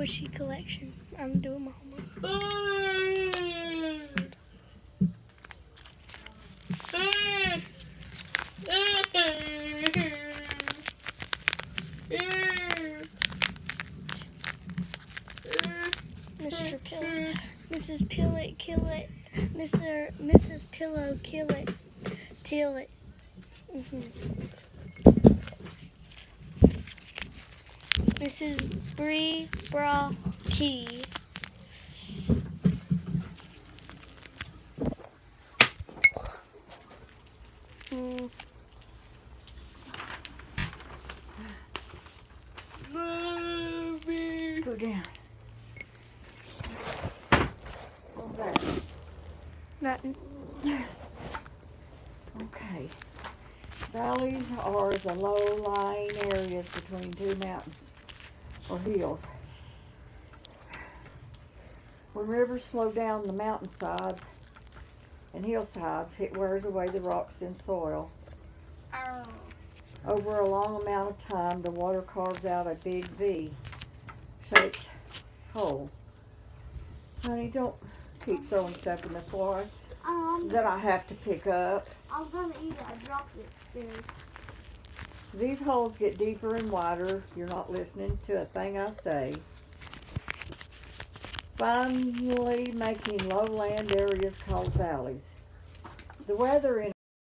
squishy collection. I'm doing my homework. Mr. Pillow, Mrs. Pillow, kill it. Mr. Mrs. Pillow, kill it. Till it. hmm Mrs. Bree Bra Key. Mm. Let's go down. What was that? Nothing. Okay. Valleys are the low-lying areas between two mountains or hills. When rivers flow down the mountainsides and hillsides, it wears away the rocks and soil. Over a long amount of time, the water carves out a big V-shaped hole. Honey, don't keep throwing stuff in the floor Um, that I have to pick up. I'm gonna eat it. I dropped it there. These holes get deeper and wider. You're not listening to a thing I say. Finally making lowland areas called valleys. The weather in